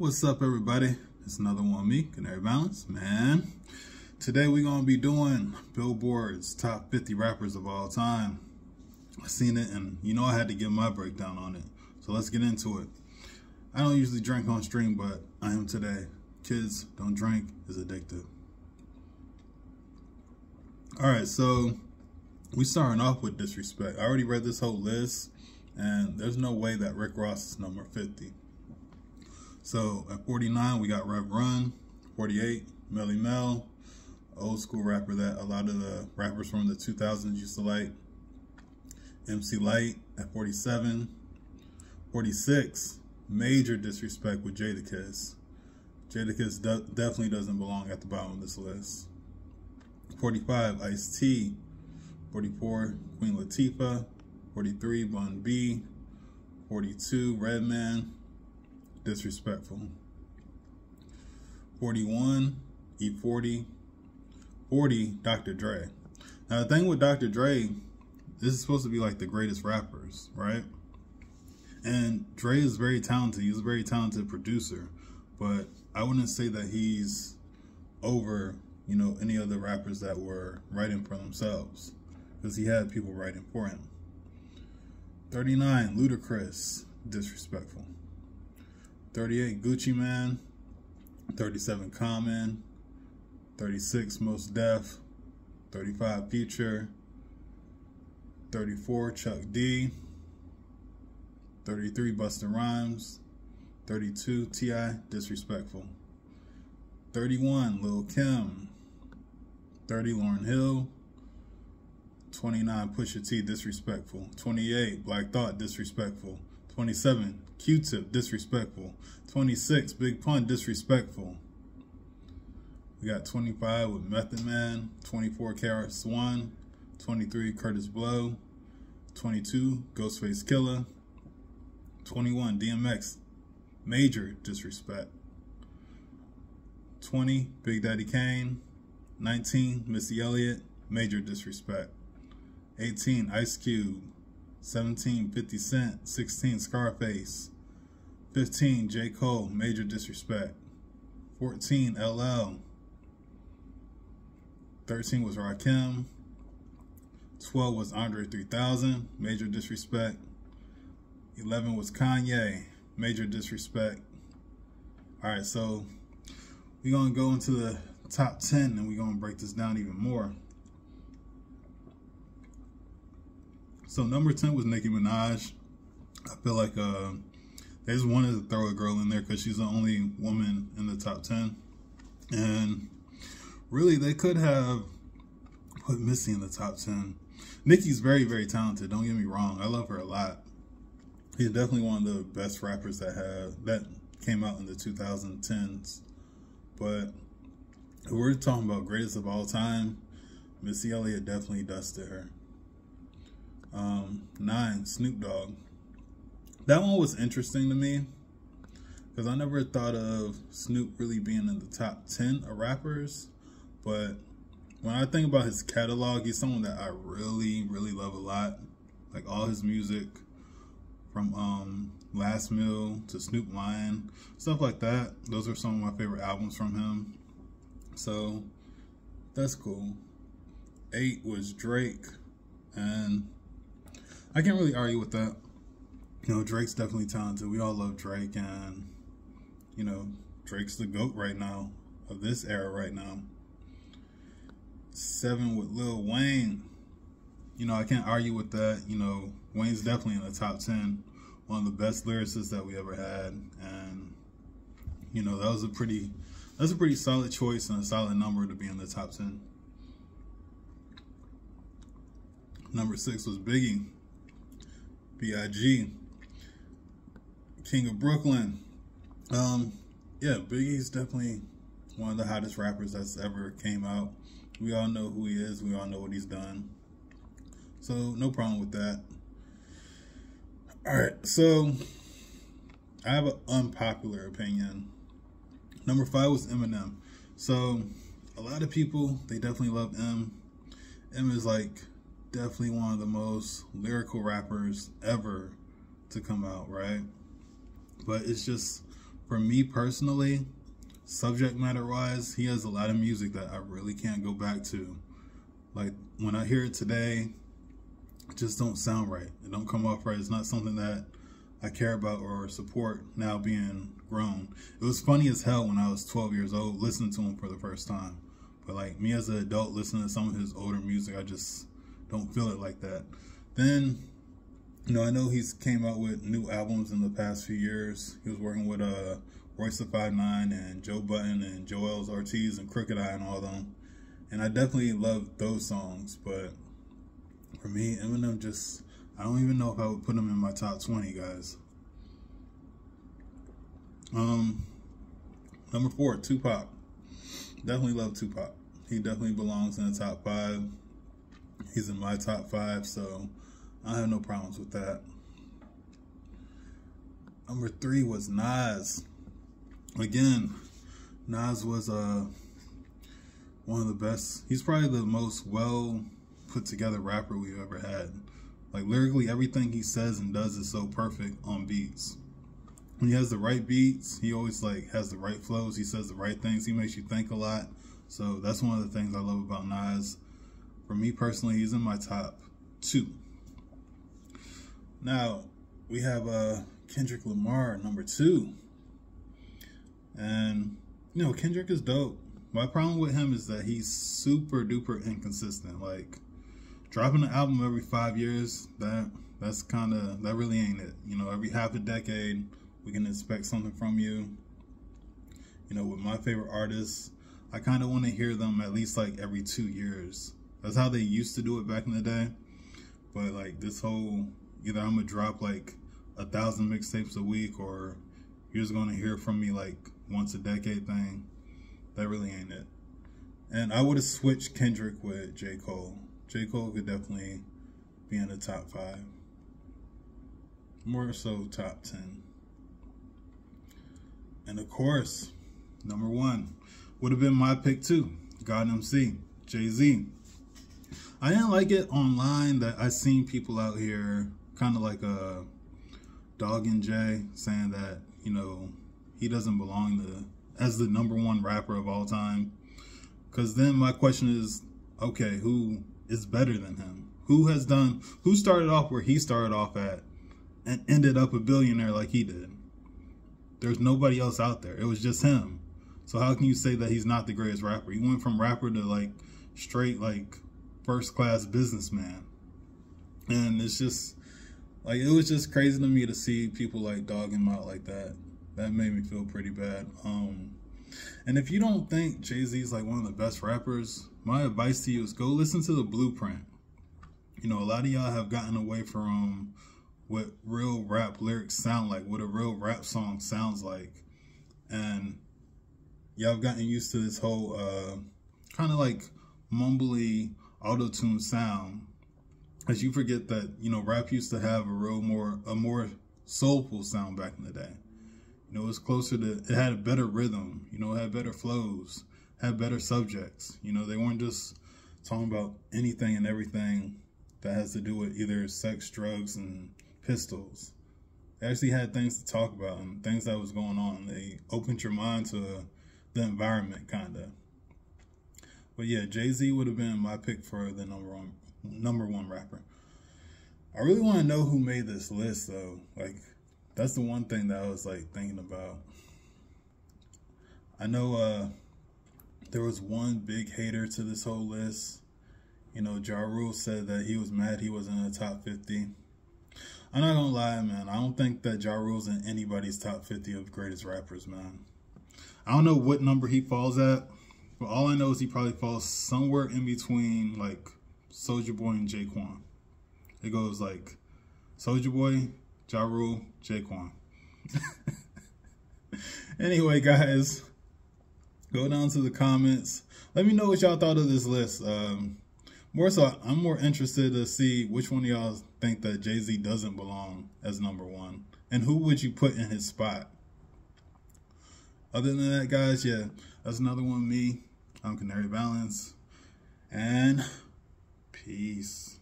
What's up, everybody? It's another one me, Canary Valens, man. Today we're gonna be doing Billboard's top 50 rappers of all time. I seen it, and you know I had to give my breakdown on it. So let's get into it. I don't usually drink on stream, but I am today. Kids, don't drink; it's addictive. All right, so we starting off with disrespect. I already read this whole list, and there's no way that Rick Ross is number 50. So at 49, we got Rev Run. 48, Melle Mel, old school rapper that a lot of the rappers from the 2000s used to like. MC Lyte at 47. 46, major disrespect with Jadakiss. Jadakiss de definitely doesn't belong at the bottom of this list. 45, Ice T. 44, Queen Latifah. 43, Bun B. 42, Redman disrespectful. 41, E40, 40, Dr. Dre. Now, the thing with Dr. Dre, this is supposed to be like the greatest rappers, right? And Dre is very talented. He's a very talented producer, but I wouldn't say that he's over, you know, any other rappers that were writing for themselves because he had people writing for him. 39, Ludacris, disrespectful. 38 Gucci Mane, 37 Common, 36 Mos Def, 35 Future, 34 Chuck D, 33 Busta Rhymes, 32 T.I. Disrespectful, 31 Lil Kim, 30 Lauryn Hill, 29 Pusha T Disrespectful, 28 Black Thought Disrespectful, 27 Q-Tip, disrespectful. 26, Big Pun, disrespectful. We got 25 with Method Man, 24, KRS-One, 23, Kurtis Blow, 22, Ghostface Killah, 21, DMX, major disrespect. 20, Big Daddy Kane, 19, Missy Elliott, major disrespect. 18, Ice Cube, 17, 50 Cent. 16, Scarface. 15, J. Cole, Major Disrespect. 14, LL. 13 was Rakim. 12 was Andre 3000, Major Disrespect. 11 was Kanye, Major Disrespect. All right, so we're going to go into the top 10 and we're going to break this down even more. So number 10 was Nicki Minaj. I feel like uh, they just wanted to throw a girl in there because she's the only woman in the top 10. And really, they could have put Missy in the top 10. Nicki's very, very talented. Don't get me wrong. I love her a lot. He's definitely one of the best rappers that have that came out in the 2010s. But we're talking about greatest of all time, Missy Elliott definitely dusted her. Nine, Snoop Dogg. That one was interesting to me because I never thought of Snoop really being in the top 10 of rappers. But when I think about his catalog, he's someone that I really, really love a lot. Like all his music from um, Last Meal to Snoop Lion, stuff like that. Those are some of my favorite albums from him. So that's cool. Eight was Drake. And I can't really argue with that. You know, Drake's definitely talented. We all love Drake, and you know, Drake's the goat right now of this era right now. Seven with Lil Wayne. You know, I can't argue with that. You know, Wayne's definitely in the top ten. One of the best lyricists that we ever had, and you know, that was a pretty, that's a pretty solid choice and a solid number to be in the top ten. Number six was Biggie. B.I.G. King of Brooklyn. Um, yeah, Biggie's definitely one of the hottest rappers that's ever came out. We all know who he is. We all know what he's done. So no problem with that. All right, so I have an unpopular opinion. Number five was Eminem. So a lot of people they definitely love M. M is like definitely one of the most lyrical rappers ever to come out, right? But it's just for me personally, subject matter wise, he has a lot of music that I really can't go back to. Like when I hear it today, it just don't sound right. It don't come off right. It's not something that I care about or support now being grown. It was funny as hell when I was 12 years old listening to him for the first time. But like me as an adult listening to some of his older music, I just don't feel it like that. Then, you know, I know he's came out with new albums in the past few years. He was working with uh Royce da Five Nine and Joe Budden and Joell Ortiz and Crooked I and all them. And I definitely love those songs, but for me, Eminem just I don't even know if I would put him in my top 20, guys. Um, number four, Tupac. Definitely love Tupac. He definitely belongs in the top five. He's in my top five, so I have no problems with that. Number three was Nas. Again, Nas was uh, one of the best. He's probably the most well put together rapper we've ever had. Like lyrically, everything he says and does is so perfect on beats. When he has the right beats, he always like has the right flows. He says the right things. He makes you think a lot. So that's one of the things I love about Nas. For me personally, he's in my top two. Now we have uh, Kendrick Lamar number two, and you know Kendrick is dope. My problem with him is that he's super duper inconsistent. Like dropping an album every five years, that that's kind of that really ain't it. You know, every half a decade, we can expect something from you. You know, with my favorite artists, I kind of want to hear them at least like every two years. That's how they used to do it back in the day. But like this whole, either I'm gonna drop like a thousand mixtapes a week, or you're just gonna hear from me like once a decade thing. That really ain't it. And I would have switched Kendrick with J. Cole. J. Cole could definitely be in the top five. More so top 10. And of course, number one would have been my pick too. God MC, Jay-Z. I didn't like it online that I seen people out here kind of like a dog and Jay saying that, you know, he doesn't belong to as the number one rapper of all time. Cause then my question is, okay, who is better than him? Who has done, who started off where he started off at and ended up a billionaire like he did? There's nobody else out there. It was just him. So how can you say that he's not the greatest rapper? He went from rapper to like straight like first class businessman. And it's just like it was just crazy to me to see people like dogging him out like that. That made me feel pretty bad. Um and if you don't think Jay-Z is like one of the best rappers, my advice to you is go listen to the blueprint. You know, a lot of y'all have gotten away from what real rap lyrics sound like, what a real rap song sounds like. And y'all have gotten used to this whole uh, kind of like mumbly auto-tune sound. As you forget that, you know, rap used to have a real more a more soulful sound back in the day. You know, it was closer to it had a better rhythm, you know, had better flows had better subjects. You know, they weren't just talking about anything and everything that has to do with either sex, drugs, and pistols. They actually had things to talk about and things that was going on. They opened your mind to the environment, kind of. But yeah, Jay Z would have been my pick for the number one number one rapper. I really want to know who made this list, though. Like, that's the one thing that I was like thinking about. I know uh, there was one big hater to this whole list. You know, Ja Rule said that he was mad he wasn't in the top 50. I'm not gonna lie, man. I don't think that Ja Rule's in anybody's top 50 of greatest rappers, man. I don't know what number he falls at, but all I know is he probably falls somewhere in between like Soulja Boy and J-Kwon. It goes like Soulja Boy, Ja Rule, J-Kwon. anyway, guys, go down to the comments. Let me know what y'all thought of this list. Um, more so, I'm more interested to see which one of y'all think that Jay Z doesn't belong as number one, and who would you put in his spot. Other than that, guys, yeah, that's another one. Me, I'm Canary Valens, and peace.